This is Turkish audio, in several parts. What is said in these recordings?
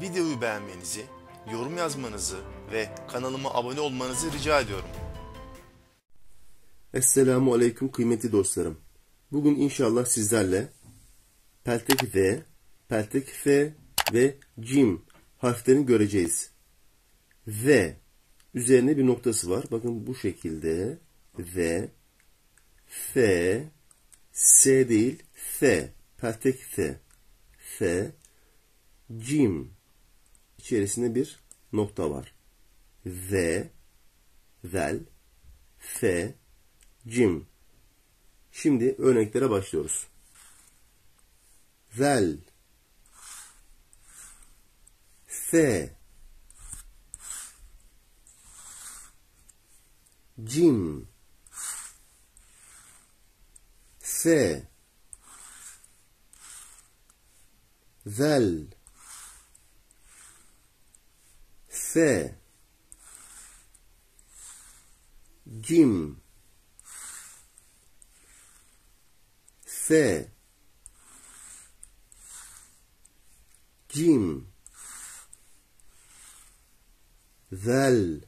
Videoyu beğenmenizi, yorum yazmanızı ve kanalıma abone olmanızı rica ediyorum. Esselamu Aleyküm kıymetli dostlarım. Bugün inşallah sizlerle peltek V, peltek F ve Cim harflerini göreceğiz. V üzerine bir noktası var. Bakın bu şekilde V, F, S değil F, peltek F, F, Cim içerisinde bir nokta var. V, vel, F, Cim. Şimdi örneklere başlıyoruz. Vel, F, Cim, F, Vel, F, Cim, F, Cim, Vel,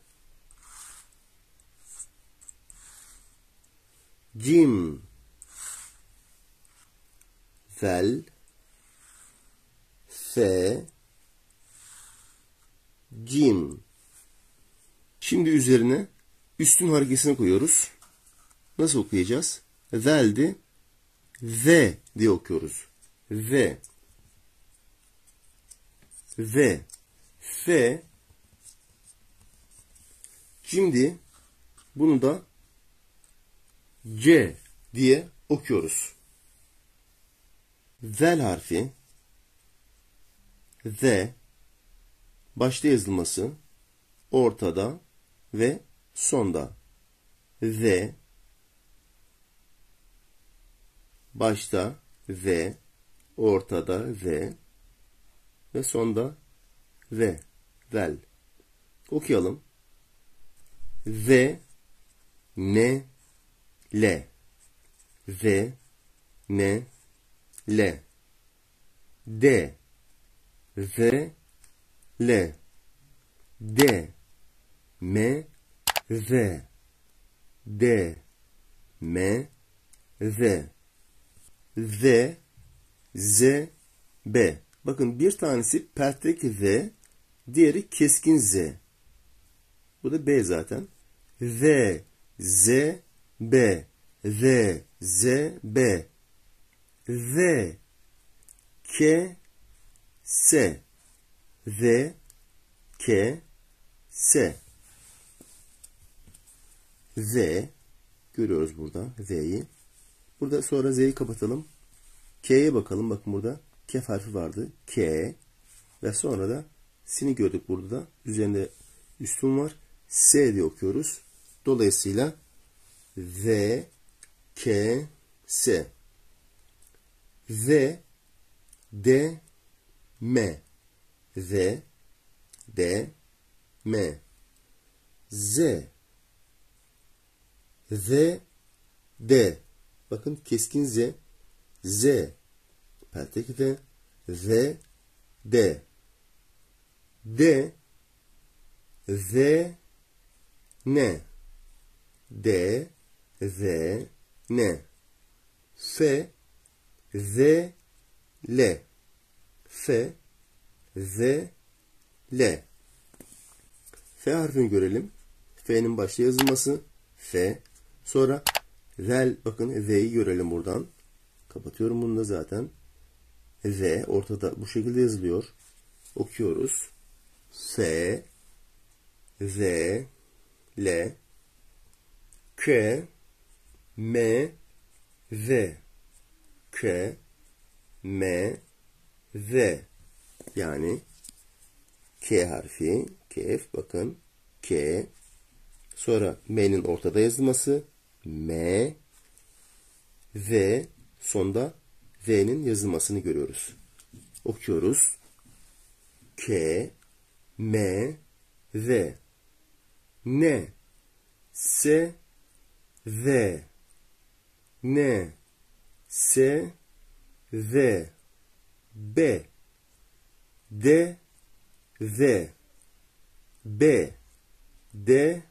Cim, Vel, F, Cim. Şimdi üzerine üstün harekesini koyuyoruz. Nasıl okuyacağız? Vel'di. V diye okuyoruz. V. V. F. Şimdi bunu da C diye okuyoruz. Vel harfi V başta yazılması ortada ve sonda. V başta V ortada V ve sonda V vel. Okuyalım. V ne L V ne L D V L D M V D M V V Z B. Bakın bir tanesi peltek V diğeri keskin Z. Bu da B zaten. V Z B. V Z B. V K S V K S V görüyoruz burada V'yi. Burada sonra Z'yi kapatalım. K'ye bakalım. Bakın burada K harfi vardı. K ve sonra da S'ini gördük burada da. Üzerinde üstün var. S diye okuyoruz. Dolayısıyla V K S V D M V D M. Z. Z D. Bakın keskin Z. Z. Peltek V V D. D. V N. D V N. F V L. F V L F harfini görelim. F'nin başta yazılması F. Sonra vel bakın V'yi görelim buradan. Kapatıyorum bunu da zaten. V ortada bu şekilde yazılıyor. Okuyoruz. F V L K M V K M V yani K harfi kef bakın K. Sonra M'nin ortada yazılması M V sonda V'nin yazılmasını görüyoruz. Okuyoruz. K M V N. S V. N S V. B D V B D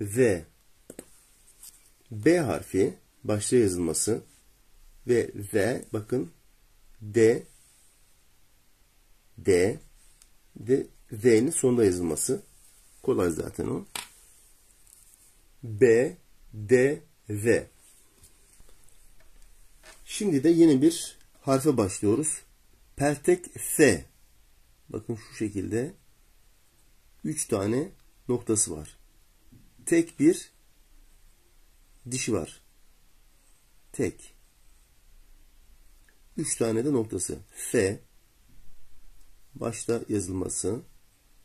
V B harfi başta yazılması ve V bakın D D de V'nin sonunda yazılması. Kolay zaten o. B D V Şimdi de yeni bir harfe başlıyoruz. Peltek F. Bakın şu şekilde üç tane noktası var. Tek bir dişi var. Tek. Üç tane de noktası. F. Başta yazılması,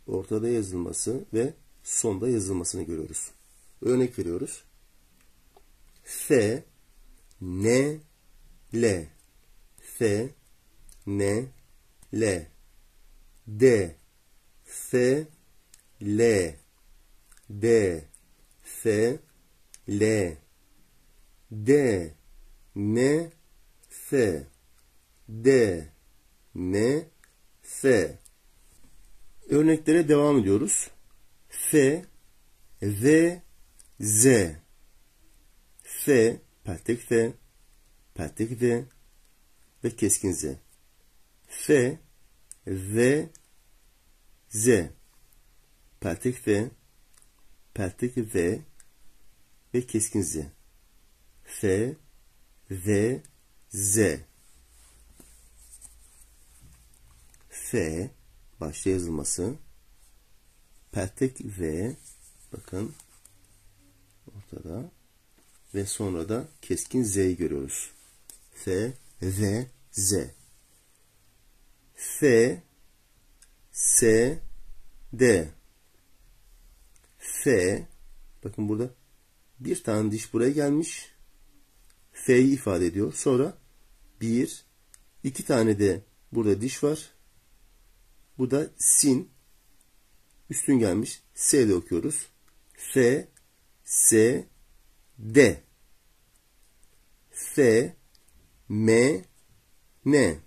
ortada yazılması ve sonda yazılmasını görüyoruz. Örnek veriyoruz. F, N, L. F, N, L. D, F, L. D, F, L. D, N, F. D, N, F. Örneklere devam ediyoruz. F, V, Z. F, peltek F, peltek V ve keskin Z. F, V, Z. Peltek F, peltek V ve keskin Z. F, V, Z. F başta yazılması. Peltek V bakın ortada ve sonra da keskin Z'yi görüyoruz. F, V, Z. F, S, D. F, bakın burada bir tane diş buraya gelmiş. F'yi ifade ediyor. Sonra bir, iki tane de burada diş var. Bu da sin. Üstün gelmiş. S'de okuyoruz. F, S, D. F, M, N.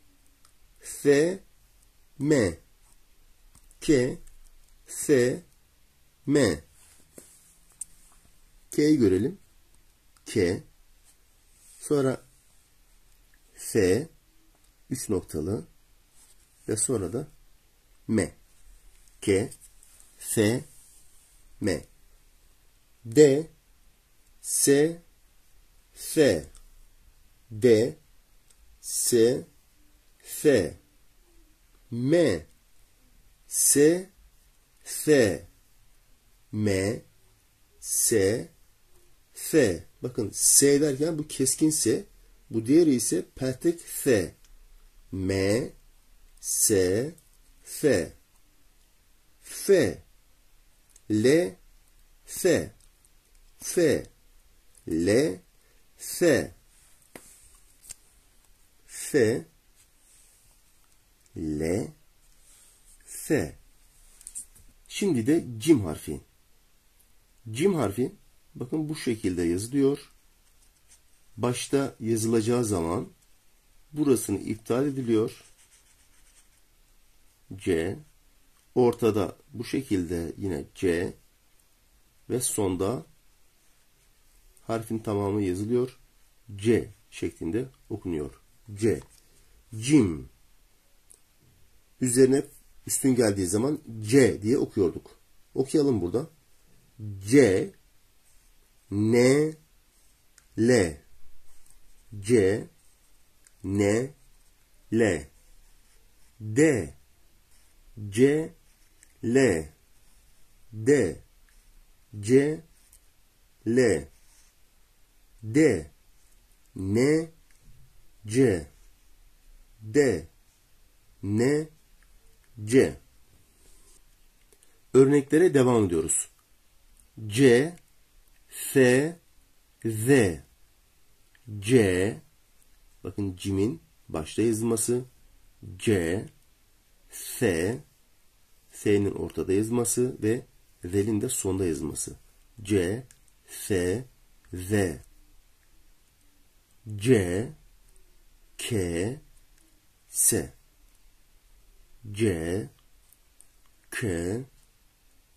F, M. K, F, M. K'yi görelim. K. Sonra F, üç noktalı ve sonra da M. K, F, M. D, S, F. D, S, F. M, S, F. M, S, F. Bakın S derken bu keskin S. Bu diğeri ise peltek F. M, S, F. F. L, F. F. L, F. F. L, F. Şimdi de cim harfi. Cim harfi bakın bu şekilde yazılıyor. Başta yazılacağı zaman burasını iptal ediliyor. C. Ortada bu şekilde yine C. Ve sonda harfin tamamı yazılıyor. C şeklinde okunuyor. C. Cim. Üzerine üstün geldiği zaman C diye okuyorduk. Okuyalım burada. C N L. C N L. D C L. D C L. D N C. D N C Örneklere devam ediyoruz. C, F, Z. C, bakın cimin başta yazılması. C, F, F'nin ortada yazılması ve Z'nin de sonda yazılması. C, F, Z. C, K, S. C, K,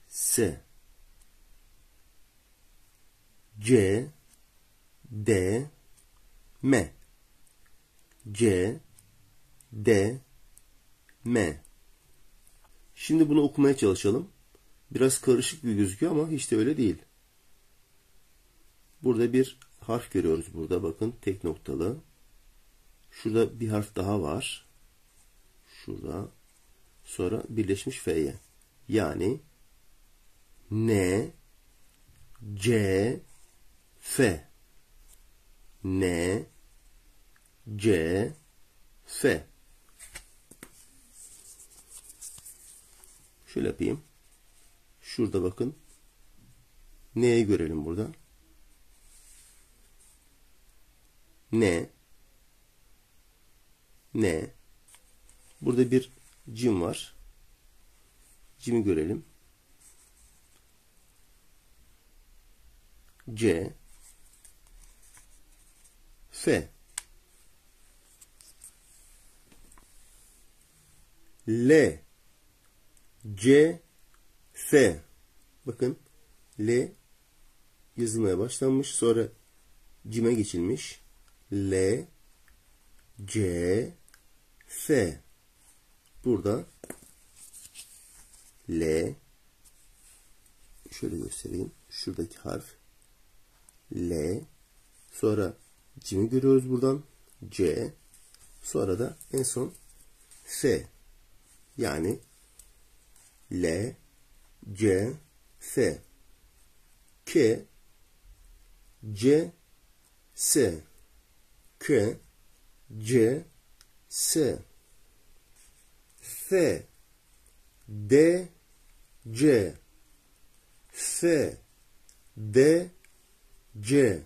S. C, D, M. C, D, M. Şimdi bunu okumaya çalışalım. Biraz karışık bir gözüküyor ama hiç de öyle değil. Burada bir harf görüyoruz burada bakın tek noktalı. Şurada bir harf daha var. Şurada. Sonra birleşmiş F'ye. Yani N C F N C F Şöyle yapayım. Şurada bakın. N'yi görelim burada. N N Burada bir cim var. Cimi görelim. C. F. L. C. F bakın L yazılmaya başlanmış. Sonra cime geçilmiş. L C F burada L şöyle göstereyim. Şuradaki harf L. Sonra cimi görüyoruz buradan. C. Sonra da en son F. Yani L C F. K C S. K C S F D C F D C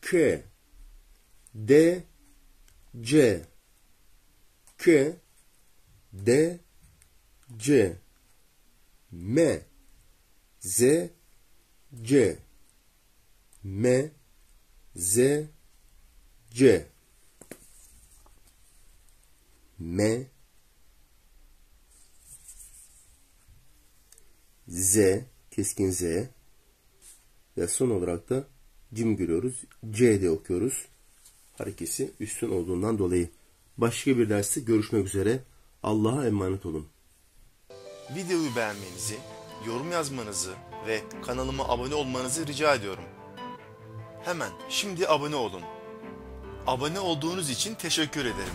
K. D C K. D C M Z C M Z C M Z keskin Z ve son olarak da cim görüyoruz. C'de okuyoruz. Harekesi üstün olduğundan dolayı. Başka bir derste görüşmek üzere. Allah'a emanet olun. Videoyu beğenmenizi, yorum yazmanızı ve kanalıma abone olmanızı rica ediyorum. Hemen şimdi abone olun. Abone olduğunuz için teşekkür ederim.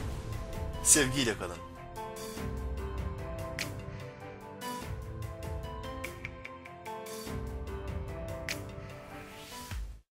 Sevgiyle kalın.